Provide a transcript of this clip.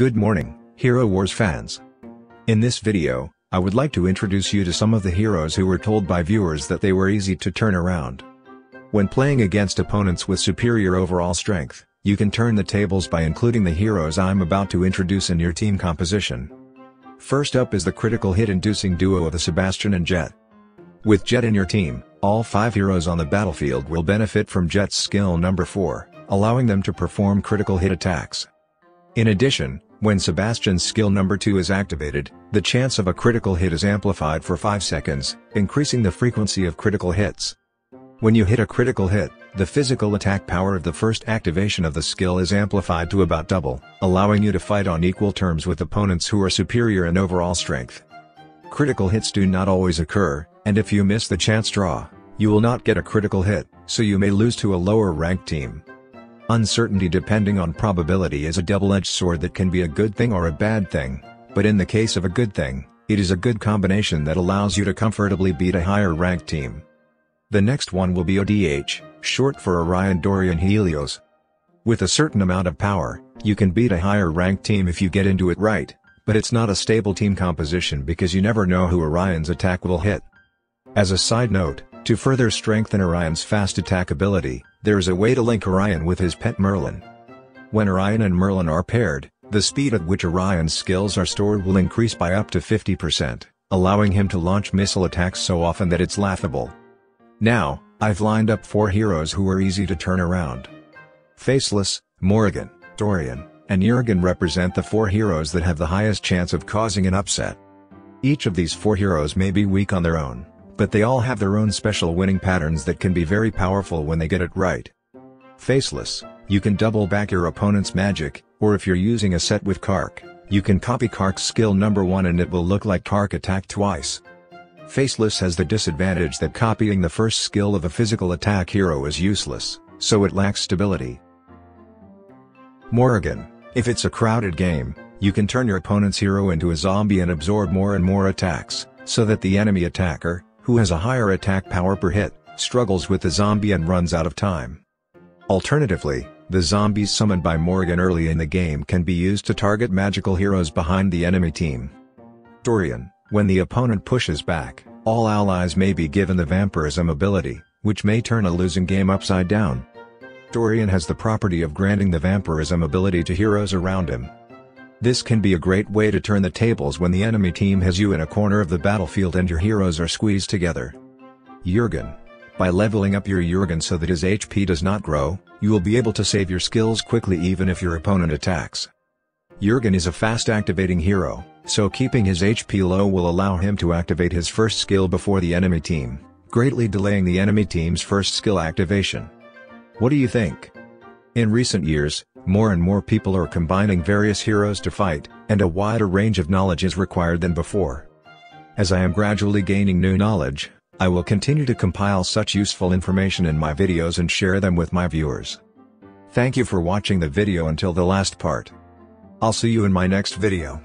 Good morning, Hero Wars fans. In this video, I would like to introduce you to some of the heroes who were told by viewers that they were easy to turn around. When playing against opponents with superior overall strength, you can turn the tables by including the heroes I'm about to introduce in your team composition. First up is the critical hit-inducing duo of the Sebastian and Jet. With Jet in your team, all five heroes on the battlefield will benefit from Jet's skill number 4, allowing them to perform critical hit attacks. In addition, when Sebastian's skill number 2 is activated, the chance of a critical hit is amplified for 5 seconds, increasing the frequency of critical hits. When you hit a critical hit, the physical attack power of the first activation of the skill is amplified to about double, allowing you to fight on equal terms with opponents who are superior in overall strength. Critical hits do not always occur, and if you miss the chance draw, you will not get a critical hit, so you may lose to a lower ranked team. Uncertainty depending on probability is a double-edged sword that can be a good thing or a bad thing, but in the case of a good thing, it is a good combination that allows you to comfortably beat a higher ranked team. The next one will be ODH, short for Orion Dorian Helios. With a certain amount of power, you can beat a higher ranked team if you get into it right, but it's not a stable team composition because you never know who Orion's attack will hit. As a side note, to further strengthen Orion's fast attack ability, there is a way to link Orion with his pet Merlin. When Orion and Merlin are paired, the speed at which Orion's skills are stored will increase by up to 50%, allowing him to launch missile attacks so often that it's laughable. Now, I've lined up four heroes who are easy to turn around. Faceless, Morrigan, Dorian, and Jorgen represent the four heroes that have the highest chance of causing an upset. Each of these four heroes may be weak on their own, but they all have their own special winning patterns that can be very powerful when they get it right. Faceless, you can double back your opponent's magic, or if you're using a set with K'arkh, you can copy K'arkh's skill number 1 and it will look like K'arkh attacked twice. Faceless has the disadvantage that copying the first skill of a physical attack hero is useless, so it lacks stability. Morrigan, if it's a crowded game, you can turn your opponent's hero into a zombie and absorb more and more attacks, so that the enemy attacker, who has a higher attack power per hit, struggles with the zombie and runs out of time. Alternatively, the zombies summoned by Morrigan early in the game can be used to target magical heroes behind the enemy team. Dorian, when the opponent pushes back, all allies may be given the vampirism ability, which may turn a losing game upside down. Dorian has the property of granting the vampirism ability to heroes around him. This can be a great way to turn the tables when the enemy team has you in a corner of the battlefield and your heroes are squeezed together. Jorgen. By leveling up your Jorgen so that his HP does not grow, you will be able to save your skills quickly even if your opponent attacks. Jorgen is a fast activating hero, so keeping his HP low will allow him to activate his first skill before the enemy team, greatly delaying the enemy team's first skill activation. What do you think? In recent years, more and more people are combining various heroes to fight, and a wider range of knowledge is required than before. As I am gradually gaining new knowledge, I will continue to compile such useful information in my videos and share them with my viewers. Thank you for watching the video until the last part. I'll see you in my next video.